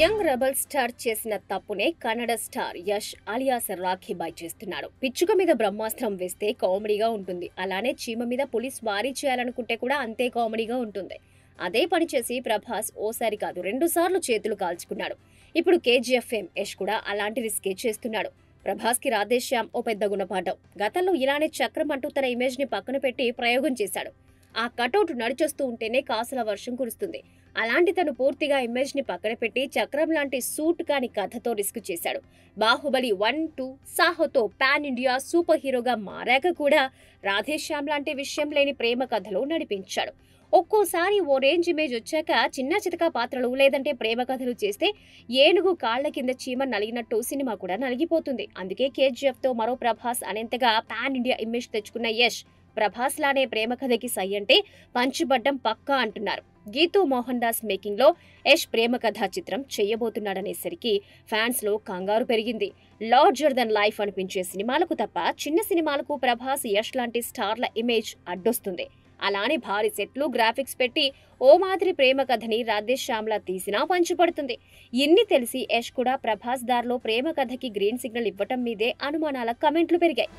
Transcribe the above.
Young rebel star చేసిన తప్పునే Kannada star Yash alias Rakhi Bhai చేస్తున్నాడు. పిచ్చుక మీద బ్రహ్మాస్త్రం వేస్తే కామెడీగా ఉంటుంది. అలానే చీమ మీద పులి వారీ చేయాలనుకుంటే కూడా అంతే కామెడీగా ఉంటుంది. అదే పని చేసి ప్రభాస్ ఓసారి కాదు రెండుసార్లు చేతులు కాల్చుకున్నాడు. ఇప్పుడు కేజీఎఫ్ఎం యష్ కూడా అలాంటి రిస్కే చేస్తున్నాడు. ప్రభాస్కి రాధేశ్యామ్ ఓ పెద్ద గుణపాఠం. గతంలో ఇలానే చక్రం అంటూ తన ఇమేజ్ని పక్కన పెట్టి ప్రయోగం చేశాడు. ఆ కటౌట్ నడిచొస్తూ ఉంటేనే కాసుల వర్షం కురుస్తుంది. అలాంటి తను పూర్తిగా ఇమేజ్ని పక్కన పెట్టి చక్రం లాంటి సూట్ కాని కథతో రిస్క్ చేశాడు. బాహుబలి వన్ టూ సాహోతో పాన్ ఇండియా సూపర్ హీరోగా మారాక కూడా రాధేశ్యామ్ లాంటి విషయం లేని ప్రేమ కథలో నడిపించాడు. ఒక్కోసారి ఓ రేంజ్ ఇమేజ్ వచ్చాక చిన్న చితక పాత్రలు లేదంటే ప్రేమ కథలు చేస్తే ఏనుగు కాళ్ళ కింద చీమ నలిగినట్టు సినిమా కూడా నలిగిపోతుంది. అందుకే కేజీఎఫ్తో మరో ప్రభాస్ అనేంతగా పాన్ ఇండియా ఇమేజ్ తెచ్చుకున్న యష్ ప్రభాస్ లానే ప్రేమ కథకి సై అంటే పంచిబడ్డం పక్కా అంటున్నారు. గీతూ మోహన్ దాస్ మేకింగ్లో యష్ ప్రేమ కథా చిత్రం చేయబోతున్నాడనేసరికి ఫ్యాన్స్లో కంగారు పెరిగింది. లార్జర్ దన్ లైఫ్ అనిపించే సినిమాలకు తప్ప చిన్న సినిమాలకు ప్రభాస్ యష్ లాంటి స్టార్ల ఇమేజ్ అడ్డొస్తుంది. అలానే భారీ సెట్లు గ్రాఫిక్స్ పెట్టి ఓ మాదిరి ప్రేమ కథని రాధేశ్యామ్లా తీసినా పంచిపడుతుంది. ఇన్ని తెలిసి యష్ కూడా ప్రభాస్ దారిలో ప్రేమ కథకి గ్రీన్ సిగ్నల్ ఇవ్వటం మీదే అనుమానాల కమెంట్లు పెరిగాయి.